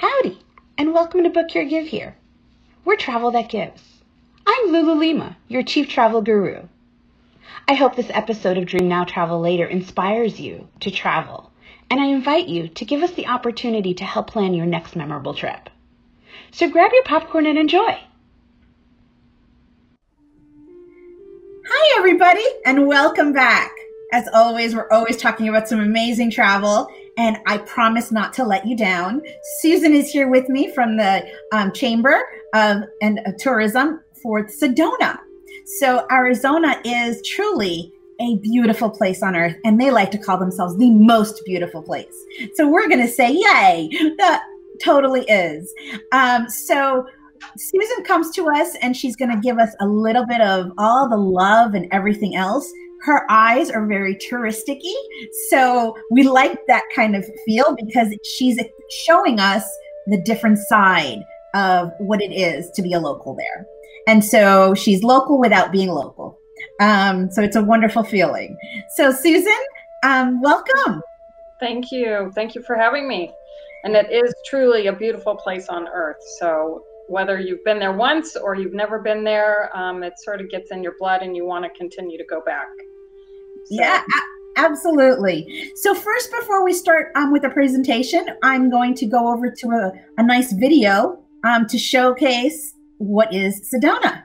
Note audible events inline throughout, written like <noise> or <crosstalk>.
Howdy, and welcome to Book Here Give Here. We're travel that gives. I'm Lulu Lima, your chief travel guru. I hope this episode of Dream Now Travel Later inspires you to travel, and I invite you to give us the opportunity to help plan your next memorable trip. So grab your popcorn and enjoy. Hi, everybody, and welcome back. As always, we're always talking about some amazing travel, and I promise not to let you down. Susan is here with me from the um, Chamber of and of Tourism for Sedona. So, Arizona is truly a beautiful place on earth, and they like to call themselves the most beautiful place. So, we're going to say, Yay! That totally is. Um, so, Susan comes to us and she's going to give us a little bit of all the love and everything else. Her eyes are very touristicy. So we like that kind of feel because she's showing us the different side of what it is to be a local there. And so she's local without being local. Um, so it's a wonderful feeling. So, Susan, um, welcome. Thank you. Thank you for having me. And it is truly a beautiful place on earth. So whether you've been there once or you've never been there, um, it sort of gets in your blood and you want to continue to go back. So. Yeah, absolutely. So first, before we start um, with the presentation, I'm going to go over to a, a nice video um, to showcase what is Sedona.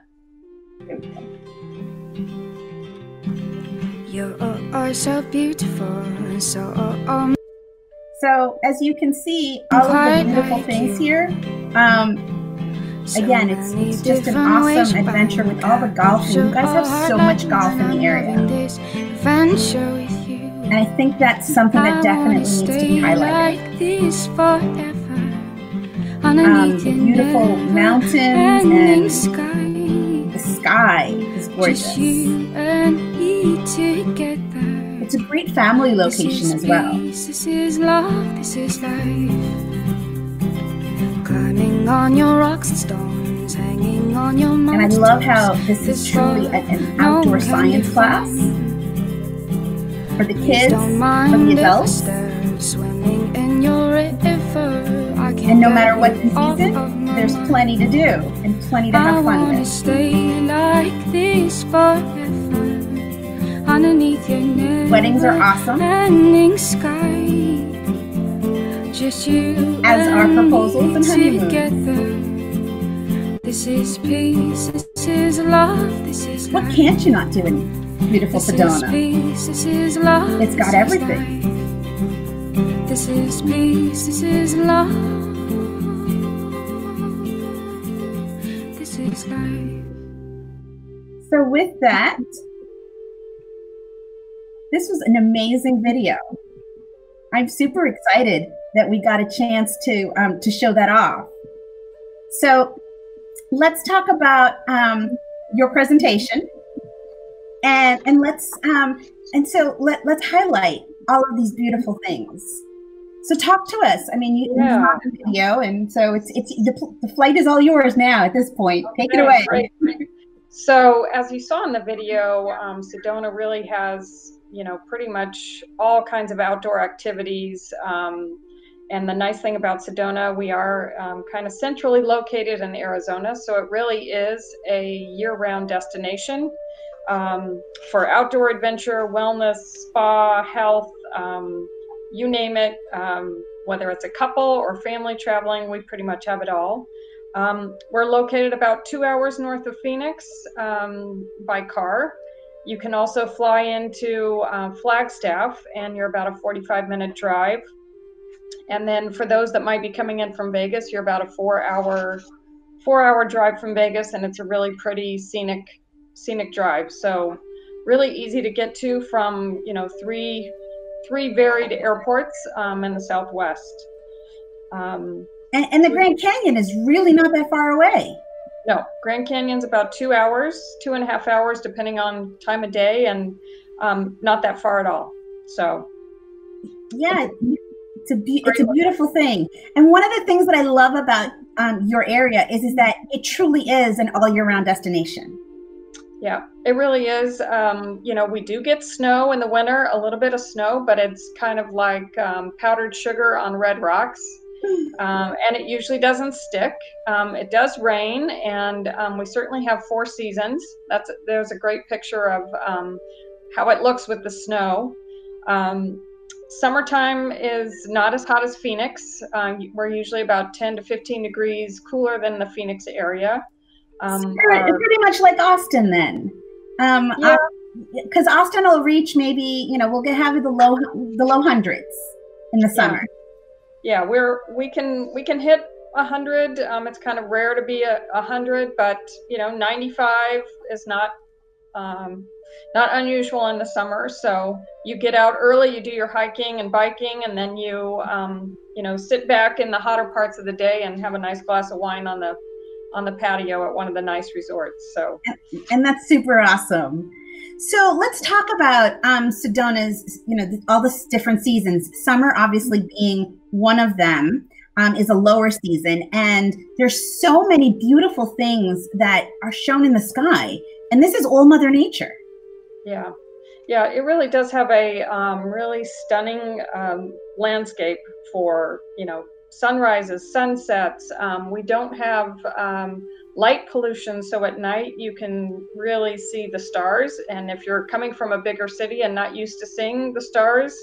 You are so beautiful, so um. So as you can see, all of the beautiful things here. Um, Again, it's, it's just an awesome adventure with all the golf, and you guys have so much golf in the area. And I think that's something that definitely needs to be highlighted. Um, beautiful mountains and the sky is gorgeous. It's a great family location as well. This is love, this is life. Climbing on your rocks and stones, hanging on your And I love how this is truly an outdoor science class for the kids, for the adults. And no matter what the season, there's plenty to do and plenty to have fun with. Weddings are awesome just you as our proposals and honeymoon. This is peace, this is love, this is What can't you not do in beautiful this Sedona? Peace, this is love, it's got everything. This is peace, this is love. This is life. So with that, this was an amazing video. I'm super excited that we got a chance to um, to show that off. So let's talk about um, your presentation, and and let's um, and so let let's highlight all of these beautiful things. So talk to us. I mean, you, yeah. you the video, and so it's it's the, the flight is all yours now at this point. Take okay, it away. So as you saw in the video, um, Sedona really has you know pretty much all kinds of outdoor activities. Um, and the nice thing about Sedona, we are um, kind of centrally located in Arizona, so it really is a year round destination um, for outdoor adventure, wellness, spa, health, um, you name it. Um, whether it's a couple or family traveling, we pretty much have it all. Um, we're located about two hours north of Phoenix um, by car. You can also fly into uh, Flagstaff, and you're about a 45 minute drive. And then for those that might be coming in from Vegas, you're about a four hour four hour drive from Vegas and it's a really pretty scenic scenic drive. So really easy to get to from, you know, three three varied airports um, in the southwest. Um, and, and the Grand Canyon is really not that far away. No, Grand Canyon's about two hours, two and a half hours, depending on time of day, and um, not that far at all. So, yeah, it's a be- it's a beautiful thing. And one of the things that I love about um, your area is is that it truly is an all year round destination. Yeah, it really is. Um, you know, we do get snow in the winter, a little bit of snow, but it's kind of like um, powdered sugar on red rocks. <gasps> Um, and it usually doesn't stick. Um, it does rain, and um, we certainly have four seasons. That's there's a great picture of um, how it looks with the snow. Um, summertime is not as hot as Phoenix. Um, we're usually about 10 to 15 degrees cooler than the Phoenix area. Um, our, pretty much like Austin then. Um, yeah. Because Austin will reach maybe you know we'll get have the low the low hundreds in the summer. Yeah, yeah we're we can we can hit a hundred. Um, it's kind of rare to be a, a hundred, but you know, 95 is not um, not unusual in the summer. So you get out early, you do your hiking and biking, and then you, um, you know, sit back in the hotter parts of the day and have a nice glass of wine on the on the patio at one of the nice resorts. So, and that's super awesome. So let's talk about um, Sedona's, you know, all the different seasons. Summer, obviously, being one of them, um, is a lower season, and there's so many beautiful things that are shown in the sky, and this is all Mother Nature. Yeah. Yeah, it really does have a um, really stunning um, landscape for, you know, sunrises, sunsets. Um, we don't have um, light pollution, so at night you can really see the stars. And if you're coming from a bigger city and not used to seeing the stars,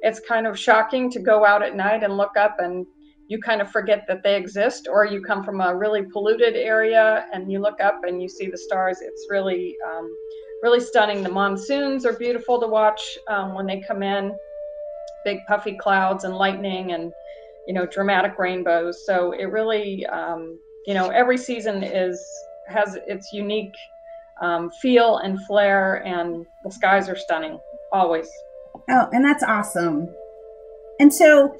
it's kind of shocking to go out at night and look up and you kind of forget that they exist, or you come from a really polluted area and you look up and you see the stars. It's really um, really stunning. The monsoons are beautiful to watch um, when they come in, big puffy clouds and lightning and you know dramatic rainbows. So it really um, you know every season is has its unique um, feel and flair, and the skies are stunning always. Oh, and that's awesome. And so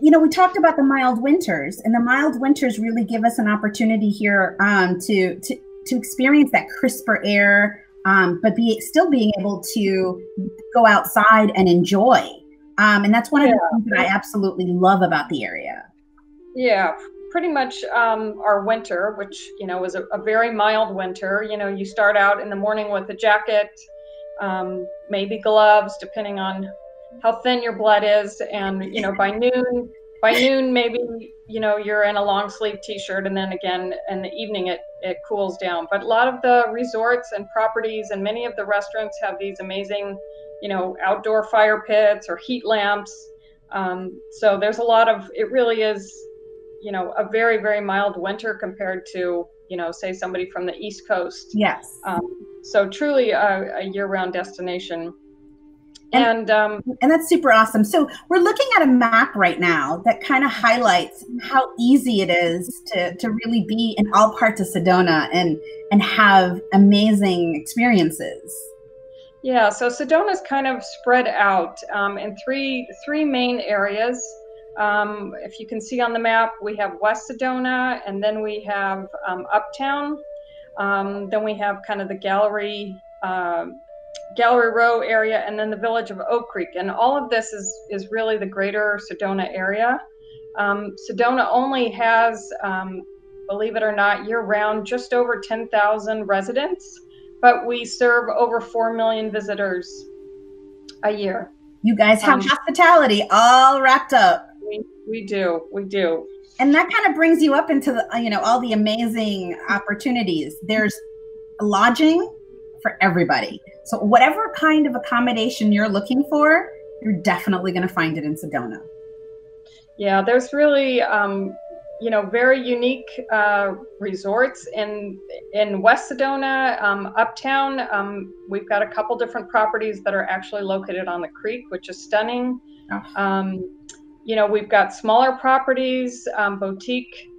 you know, we talked about the mild winters, and the mild winters really give us an opportunity here um, to to to experience that crisper air, um, but be still being able to go outside and enjoy. Um, and that's one of yeah. the things that I absolutely love about the area. Yeah, pretty much um, our winter, which you know was a, a, very mild winter. You know, you start out in the morning with a jacket, um, maybe gloves, depending on how thin your blood is, and you know by noon, by noon maybe you know you're in a long sleeve t-shirt and then again in the evening it, it cools down. But a lot of the resorts and properties and many of the restaurants have these amazing you know outdoor fire pits or heat lamps. Um, so there's a lot of it really is you know a very very mild winter compared to you know say somebody from the east coast. Yes. Um, so truly a, a year-round destination and um, and that's super awesome. So we're looking at a map right now that kind of highlights how easy it is to to really be in all parts of Sedona and and have amazing experiences. Yeah, so Sedona is kind of spread out um, in three three main areas. Um, if you can see on the map, we have West Sedona, and then we have um, Uptown. Um, then we have kind of the gallery uh, Gallery Row area, and then the village of Oak Creek. And all of this is, is really the greater Sedona area. Um, Sedona only has, um, believe it or not, year round just over 10,000 residents, but we serve over 4 million visitors a year. You guys have um, hospitality all wrapped up. We, we do, we do. And that kind of brings you up into the, you know, all the amazing opportunities. There's lodging for everybody. So whatever kind of accommodation you're looking for, you're definitely going to find it in Sedona. Yeah, there's really, um, you know, very unique uh, resorts in in West Sedona, um, Uptown. Um, we've got a couple different properties that are actually located on the creek, which is stunning. Oh. you know, we've got smaller properties, um, boutique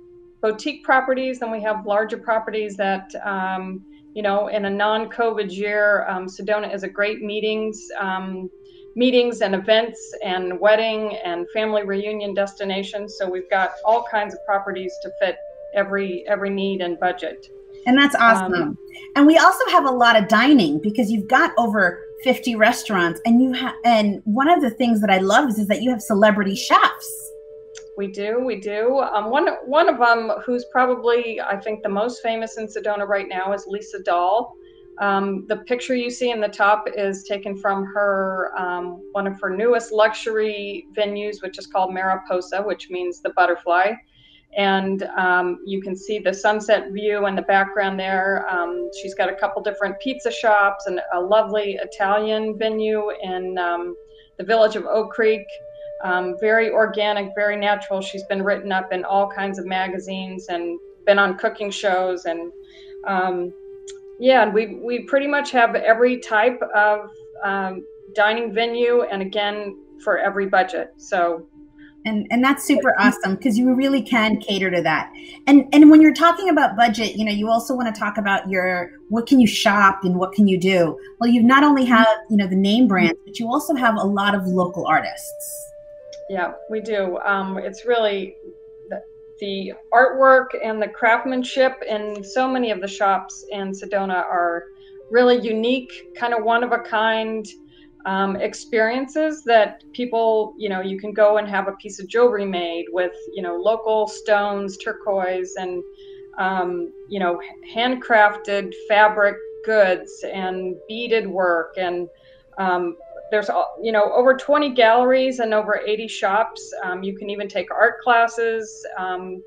boutique properties, and we have larger properties that um, you know, in a non-COVID year, um, Sedona is a great meetings, um, meetings and events and wedding and family reunion destination. So we've got all kinds of properties to fit every every need and budget. And that's awesome. Um, and we also have a lot of dining because you've got over 50 restaurants and you have and one of the things that I love is, is that you have celebrity chefs. We do, we do. Um, one one of them, who's probably I think the most famous in Sedona right now, is Lisa Dahl. Um, the picture you see in the top is taken from her um, one of her newest luxury venues, which is called Mariposa, which means the butterfly. And um, you can see the sunset view in the background there. Um, she's got a couple different pizza shops and a lovely Italian venue in um, the village of Oak Creek. Um, very organic, very natural. She's been written up in all kinds of magazines and been on cooking shows and yeah, and we we pretty much have every type of um, dining venue, and again for every budget. So. And, and that's super awesome because you really can cater to that. And and when you're talking about budget, you know, you also want to talk about your what can you shop and what can you do. Well, you not only have you know the name brands, but you also have a lot of local artists. Yeah, we do. Um, it's really the artwork and the craftsmanship in so many of the shops in Sedona are really unique, kind of one of a kind um, experiences that people, you know, you can go and have a piece of jewelry made with, you know, local stones, turquoise, and, um, you know, handcrafted fabric goods and beaded work and um, there's you know over 20 galleries and over 80 shops. Um, you can even take art classes um,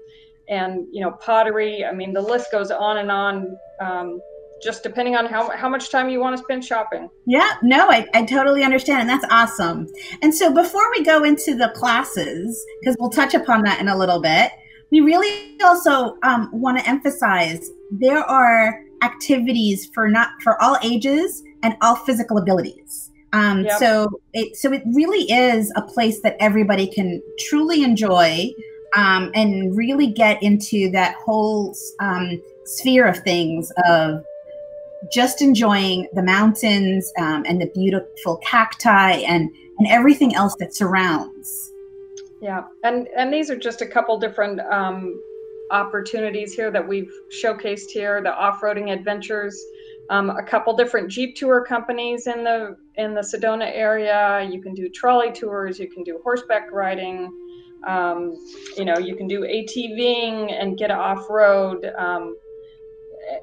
and you know pottery. I mean the list goes on and on um, just depending on how, how much time you want to spend shopping. Yeah no I, I totally understand and that's awesome. And so before we go into the classes because we'll touch upon that in a little bit we really also um, want to emphasize there are activities for not for all ages and all physical abilities um, yep. So it so it really is a place that everybody can truly enjoy um, and really get into that whole um, sphere of things of just enjoying the mountains um, and the beautiful cacti and and everything else that surrounds. Yeah, and and these are just a couple different um, opportunities here that we've showcased here. The off-roading adventures um, a couple different Jeep tour companies in the in the Sedona area. You can do trolley tours. You can do horseback riding. Um, you know, you can do ATVing and get off road. Um,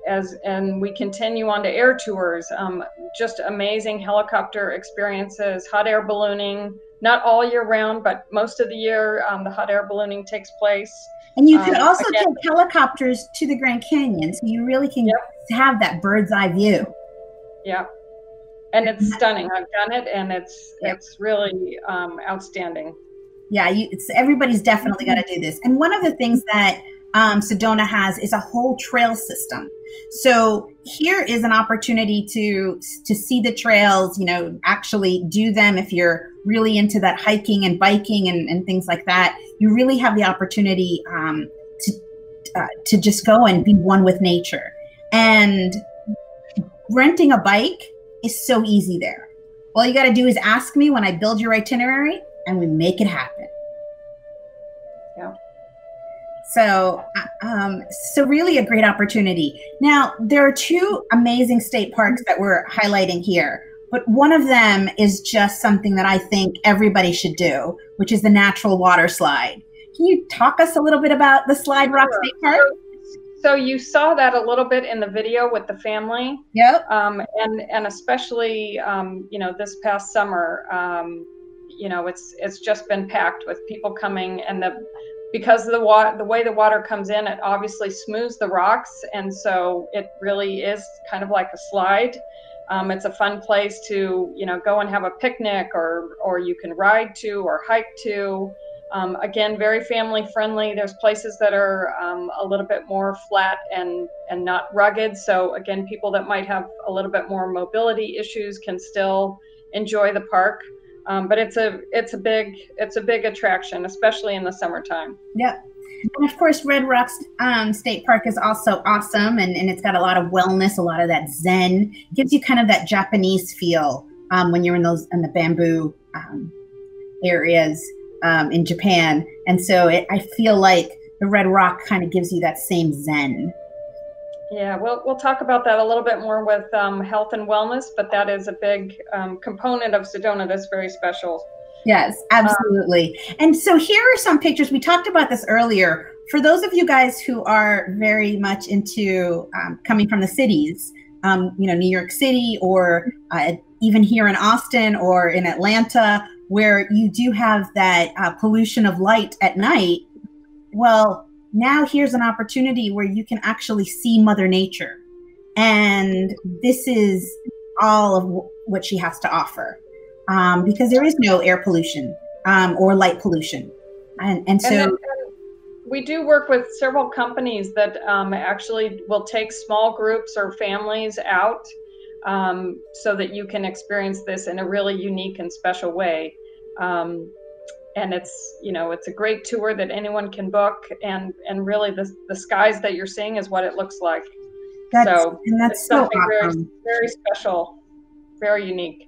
as and we continue on to air tours. Um, just amazing helicopter experiences, hot air ballooning. Not all year round, but most of the year, um, the hot air ballooning takes place. And you can um, also again, take helicopters to the Grand Canyon, so you really can yep. Have that bird's eye view. Yeah, and it's stunning. I've done it, and it's it's really um, outstanding. Yeah, you, it's everybody's definitely got to do this. And one of the things that um, Sedona has is a whole trail system. So here is an opportunity to to see the trails. You know, actually do them if you're really into that hiking and biking and, and things like that. You really have the opportunity um, to uh, to just go and be one with nature. And renting a bike is so easy there. All you got to do is ask me when I build your itinerary, and we make it happen. Yeah. So, uh, um, so really a great opportunity. Now, there are two amazing state parks that we're highlighting here, but one of them is just something that I think everybody should do, which is the natural water slide. Can you talk us a little bit about the Slide Rock sure. State Park? So you saw that a little bit in the video with the family. Yep. Um, and and especially um, you know this past summer, um, you know it's it's just been packed with people coming, and the because the water, the way the water comes in, it obviously smooths the rocks, and so it really is kind of like a slide. Um, it's a fun place to, you know, go and have a picnic, or or you can ride to or hike to. Um, again, very family friendly. There's places that are um, a little bit more flat and and not rugged. So again, people that might have a little bit more mobility issues can still enjoy the park. Um, but it's a it's a big it's a big attraction, especially in the summertime. Yep. And of course, Red Rocks um, State Park is also awesome, and, and it's got a lot of wellness, a lot of that Zen. It gives you kind of that Japanese feel um, when you're in those in the bamboo um, areas um, in Japan, and so it, I feel like the Red Rock kind of gives you that same Zen. Yeah, we'll, we'll talk about that a little bit more with um, health and wellness, but that is a big um, component of Sedona that's very special. Yes, absolutely. Um, and so here are some pictures. We talked about this earlier. For those of you guys who are very much into um, coming from the cities, um, you know, New York City or uh, even here in Austin or in Atlanta, where you do have that uh, pollution of light at night. Well, now here's an opportunity where you can actually see Mother Nature. And this is all of w- what she has to offer um, because there is no air pollution um, or light pollution. And, and so. And then, we do work with several companies that um, actually will take small groups or families out um, so that you can experience this in a really unique and special way. Um, and it's you know it's a great tour that anyone can book, and and really the the skies that you're seeing is what it looks like. That's, so and that's so awesome. very, very special, very unique.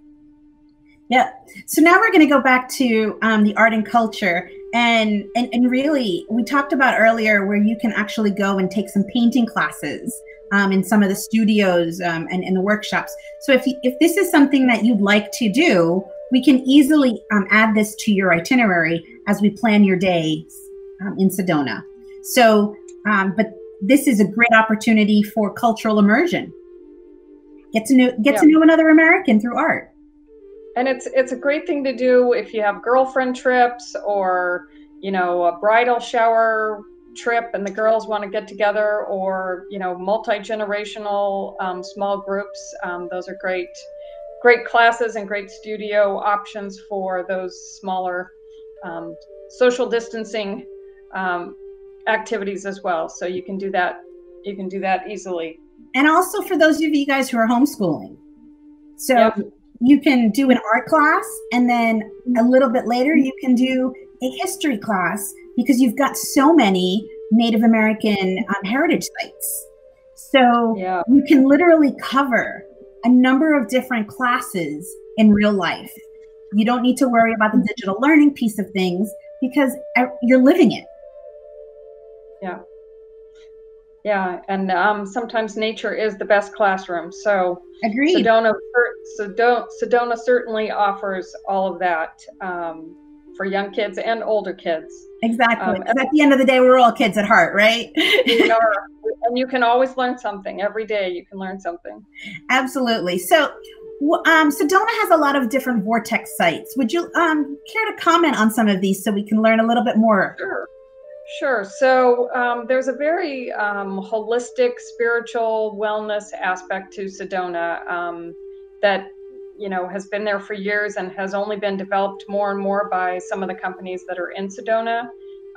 Yeah. So now we're going to go back to um, the art and culture. And, and, and really, we talked about earlier where you can actually go and take some painting classes um, in some of the studios um, and in the workshops. So if, if this is something that you'd like to do, we can easily um, add this to your itinerary as we plan your days um, in Sedona. So, um, but this is a great opportunity for cultural immersion. Get to know get yeah. to know another American through art and it's it's a great thing to do if you have girlfriend trips or you know a bridal shower trip and the girls want to get together or you know multi-generational um, small groups um, those are great great classes and great studio options for those smaller um, social distancing um, activities as well. So you can do that you can do that easily. And also for those of you guys who are homeschooling. So yep you can do an art class and then a little bit later you can do a history class because you've got so many Native American um, heritage sites. So yeah. you can literally cover a number of different classes in real life. You don't need to worry about the digital learning piece of things because uh, you're living it. Yeah. Yeah, and um, sometimes nature is the best classroom. So Agreed. Sedona, Sedona, Sedona certainly offers all of that um, for young kids and older kids. Exactly. Um, at the end of the day, we're all kids at heart, right? <laughs> are, and you can always learn something every day. You can learn something. Absolutely. So, um, Sedona has a lot of different vortex sites. Would you um, care to comment on some of these so we can learn a little bit more? Sure. Sure. So um, there's a very um, holistic spiritual wellness aspect to Sedona um, that you know has been there for years and has only been developed more and more by some of the companies that are in Sedona.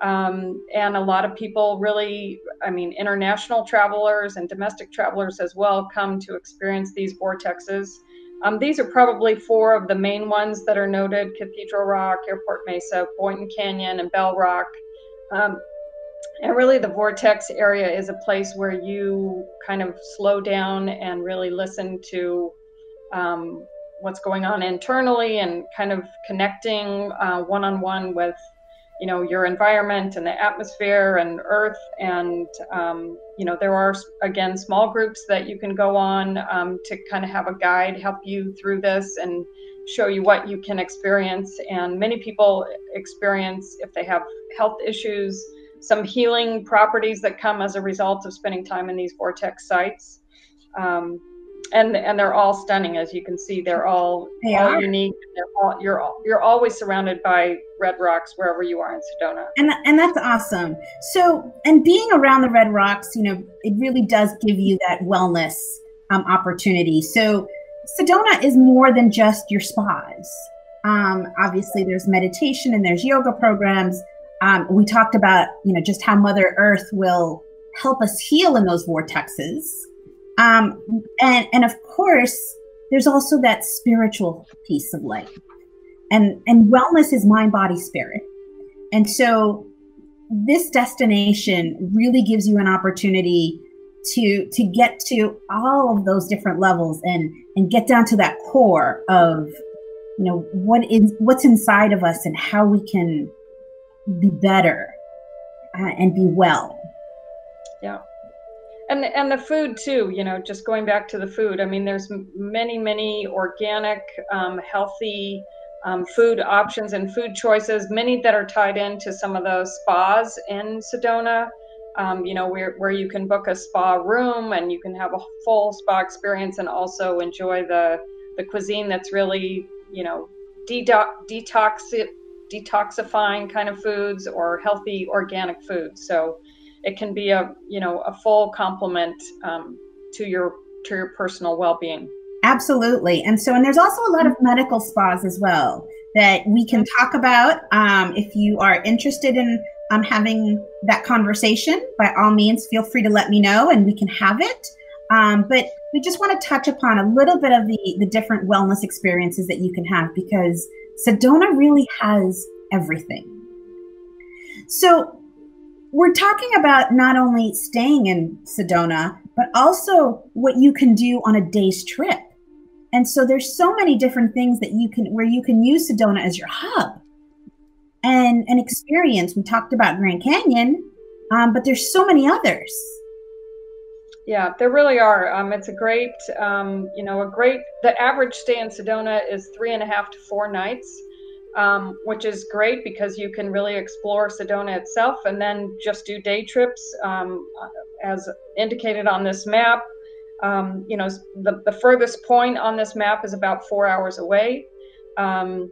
Um, and a lot of people really, I mean, international travelers and domestic travelers as well come to experience these vortexes. Um, these are probably four of the main ones that are noted Cathedral Rock, Airport Mesa, Boynton Canyon, and Bell Rock. Um, and really, the vortex area is a place where you kind of slow down and really listen to um, what's going on internally and kind of connecting one on one with you know your environment and the atmosphere and earth and um, you know there are again small groups that you can go on um, to kind of have a guide help you through this and show you what you can experience. And many people experience, if they have health issues, some healing properties that come as a result of spending time in these vortex sites. Um, and and they're all stunning, as you can see. They're all they all are. unique. They're all, you're all, you're always surrounded by red rocks wherever you are in Sedona. And and that's awesome. So and being around the red rocks, you know, it really does give you that wellness um, opportunity. So Sedona is more than just your spas. Um, obviously, there's meditation and there's yoga programs. Um, we talked about, you know, just how Mother Earth will help us heal in those vortexes. Um, and, and of course, there's also that spiritual piece of life. And, and wellness is mind, body, spirit. And so this destination really gives you an opportunity to to get to all of those different levels and and get down to that core of you know what is what's inside of us and how we can be better uh, and be well yeah and and the food too you know just going back to the food i mean there's many many organic um, healthy um, food options and food choices many that are tied into some of those spas in sedona um, you know, where, where you can book a spa room and you can have a full spa experience and also enjoy the, the cuisine that's really, you know, detox, detoxifying kind of foods or healthy organic foods. So it can be a, you know, a full complement um, to your to your personal well-being. Absolutely. And so, and there's also a lot of medical spas as well that we can talk about. Um, if you are interested in um, having that conversation, by all means, feel free to let me know and we can have it. Um, but we just want to touch upon a little bit of the, the different wellness experiences that you can have because Sedona really has everything. So, we're talking about not only staying in Sedona, but also what you can do on a day's trip. And so there's so many different things that you can where you can use Sedona as your hub and an experience. We talked about Grand Canyon, um, but there's so many others. Yeah, there really are. Um, it's a great, um, you know, a great. The average stay in Sedona is three and a half to four nights, um, which is great because you can really explore Sedona itself and then just do day trips, um, as indicated on this map. Um, you know, the, the furthest point on this map is about four hours away. Um,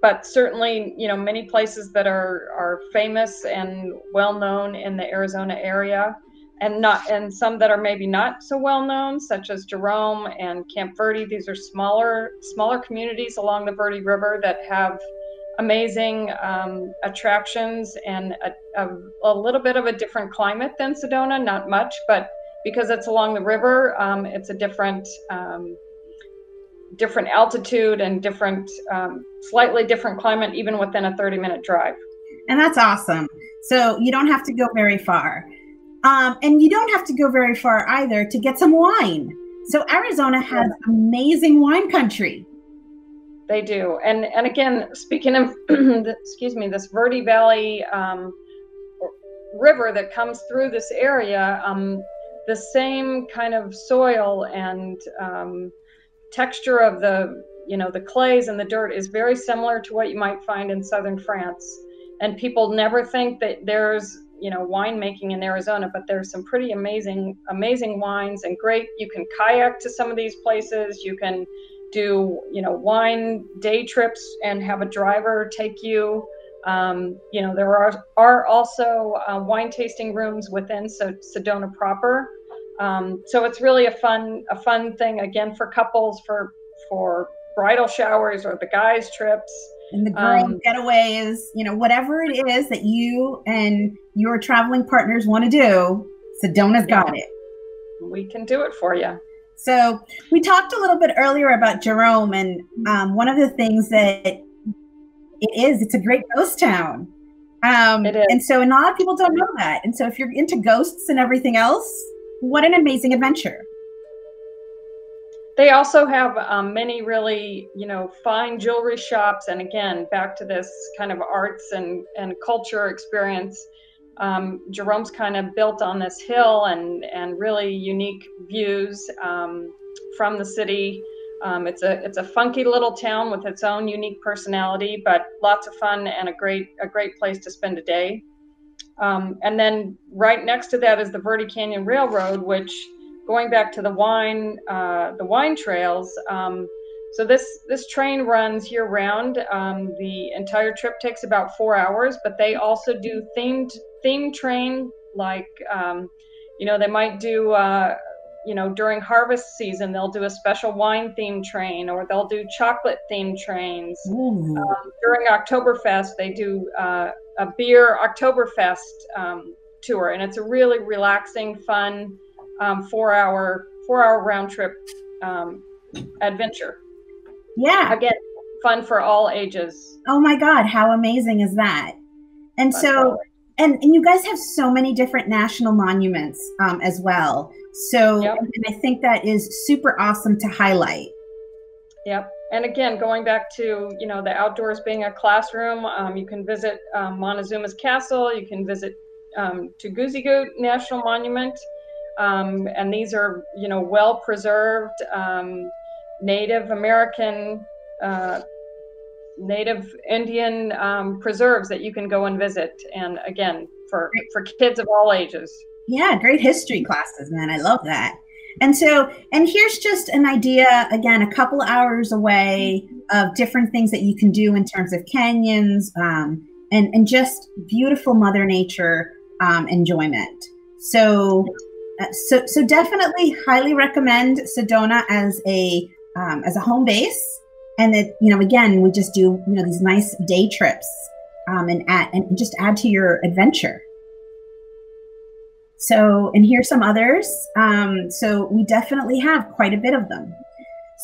but certainly, you know, many places that are, are famous and well known in the Arizona area and not and some that are maybe not so well known such as Jerome and Camp Verde these are smaller smaller communities along the Verde River that have amazing um, attractions and a, a, a, little bit of a different climate than Sedona not much but because it's along the river, um, it's a different um, different altitude and different um, slightly different climate even within a 30 minute drive. And that's awesome. So you don't have to go very far. Um, and you don't have to go very far either to get some wine. So Arizona has amazing wine country. They do, and and again, speaking of, <clears throat> excuse me, this Verde Valley um, river that comes through this area, um, the same kind of soil and um, texture of the you know the clays and the dirt is very similar to what you might find in southern France. And people never think that there's you know winemaking in Arizona, but there's some pretty amazing amazing wines and great. You can kayak to some of these places. You can do you know wine day trips and have a driver take you. Um, you know, there are, are also uh, wine tasting rooms within so Sedona proper. Um, so it's really a fun, a fun thing again for couples, for, for bridal showers or the guys trips. And the girl um, getaways, you know, whatever it is that you and your traveling partners want to do, Sedona's yeah, got it. We can do it for you. So we talked a little bit earlier about Jerome, and um, one of the things that it is. It's a great ghost town. Um, it is. And so, and a lot of people don't know that. And so, if you're into ghosts and everything else, what an amazing adventure. They also have um, many really, you know, fine jewelry shops. And again, back to this kind of arts and, and culture experience. Um, Jerome's kind of built on this hill and, and really unique views um, from the city. Um, it's a it's a funky little town with its own unique personality, but lots of fun and a great a great place to spend a day. Um, and then right next to that is the Verde Canyon Railroad, which going back to the wine uh, the wine trails. Um, so this this train runs year round. Um, the entire trip takes about four hours, but they also do themed theme train like um, you know they might do. Uh, you know, during harvest season, they'll do a special wine themed train or they'll do chocolate themed trains. Um, during Oktoberfest, they do uh, a beer Oktoberfest um, tour, and it's a really relaxing, fun um, four hour four hour round trip um, adventure. Yeah. Again, fun for all ages. Oh my God, how amazing is that? And fun so, and, and you guys have so many different national monuments um, as well. So yep. I think that is super awesome to highlight. Yep. And again, going back to you know the outdoors being a classroom, um, you can visit um, Montezuma's Castle. You can visit um, Tuguzigoot National Monument, um, and these are you know well preserved um, Native American, uh, Native Indian um, preserves that you can go and visit. And again, for for kids of all ages. Yeah, great history classes, man. I love that. And so, and here's just an idea again, a couple hours away of different things that you can do in terms of canyons um, and, and just beautiful Mother Nature um, enjoyment. So, so, so definitely highly recommend Sedona as a um, as a home base. And that you know, again, we just do you know these nice day trips um, and add and just add to your adventure. So, and here's some others. Um, so we definitely have quite a bit of them.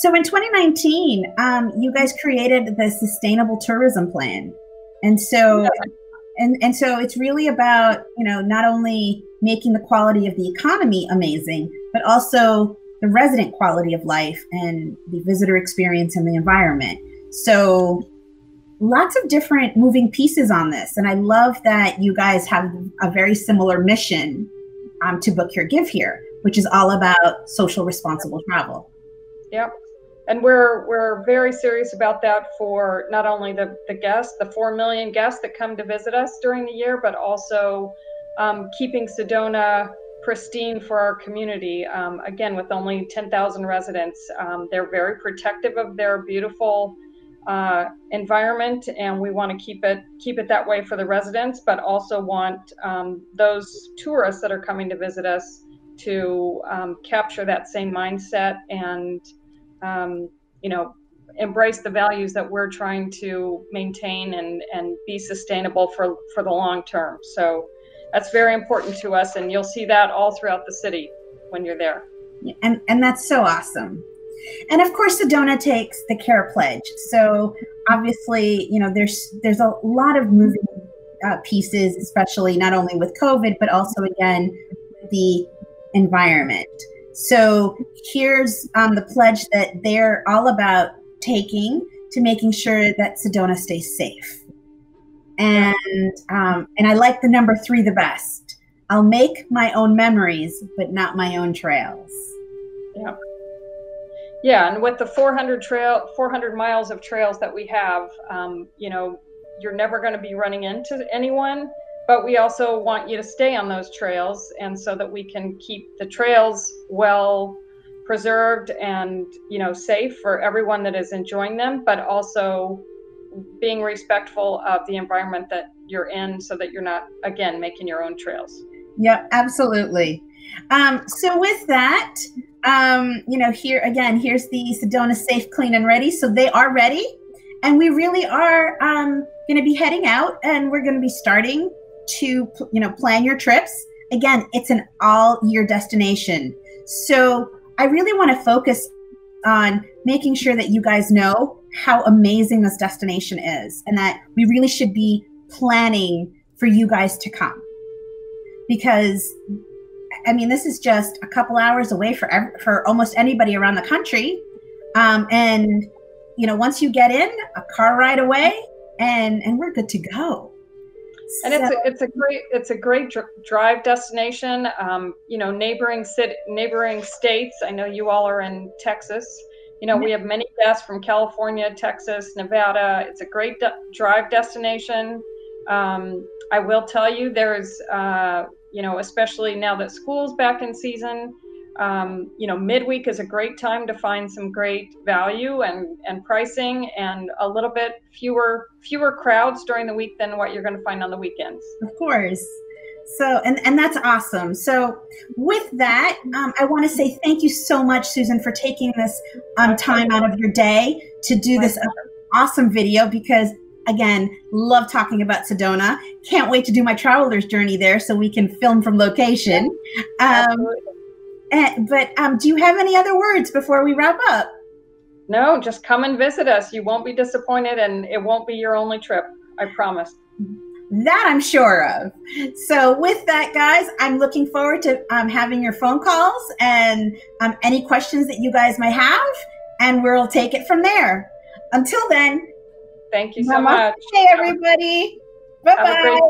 So in 2019, um, you guys created the Sustainable Tourism Plan, and so, yeah. And and so it's really about you know not only making the quality of the economy amazing, but also the resident quality of life and the visitor experience and the environment. So lots of different moving pieces on this. And I love that you guys have a very similar mission um, to Book Here Give Here, which is all about social responsible travel. Yep. And we're we're very serious about that for not only the, the guests, the four million guests that come to visit us during the year, but also um, keeping Sedona pristine for our community. Um, again, with only 10,000 residents, um, they're very protective of their beautiful uh, environment, and we want to keep it keep it that way for the residents, but also want um, those tourists that are coming to visit us to um, capture that same mindset and um, you know embrace the values that we're trying to maintain and and be sustainable for for the long term. So that's very important to us, and you'll see that all throughout the city when you're there. And and that's so awesome. And of course, Sedona takes the Care Pledge. So obviously, you know, there's there's a lot of moving uh, pieces, especially not only with COVID, but also again the environment. So here's um, the pledge that they're all about taking to making sure that Sedona stays safe. And um, and I like the number three the best. I'll make my own memories, but not my own trails. Yeah. Yeah, and with the 400 trail, 400 miles of trails that we have, um, you know, you're never going to be running into anyone. But we also want you to stay on those trails, and so that we can keep the trails well preserved and you know safe for everyone that is enjoying them, but also being respectful of the environment that you're in, so that you're not again making your own trails. Yep, absolutely. Um, so with that, um, you know, here again, here's the Sedona Safe, Clean, and Ready. So they are ready. And we really are um, going to be heading out and we're going to be starting to, you know, plan your trips. Again, it's an all year destination. So I really want to focus on making sure that you guys know how amazing this destination is and that we really should be planning for you guys to come because I mean, this is just a couple hours away for every, for almost anybody around the country. Um, and you know, once you get in, a car ride away, and and we're good to go. And it's a, it's a great it's a great dr- drive destination. Um, you know, neighboring city, neighboring states. I know you all are in Texas. You know, we have many guests from California, Texas, Nevada. It's a great de- drive destination. Um, I will tell you, there's uh, you know, especially now that school's back in season. Um, you know, midweek is a great time to find some great value and, and pricing and a little bit fewer fewer crowds during the week than what you're going to find on the weekends. Of course. So, and, and that's awesome. So, with that, um, I want to say thank you so much, Susan, for taking this um, time out of your day to do this awesome video because again, love talking about Sedona. Can't wait to do my traveler's journey there so we can film from location. Um, and, but um, do you have any other words before we wrap up? No, just come and visit us. You won't be disappointed, and it won't be your only trip. I promise. That I'm sure of. So, with that, guys, I'm looking forward to um, having your phone calls and um, any questions that you guys might have, and we'll take it from there. Until then, Thank you so Namaste, much. Hey, everybody. Bye bye.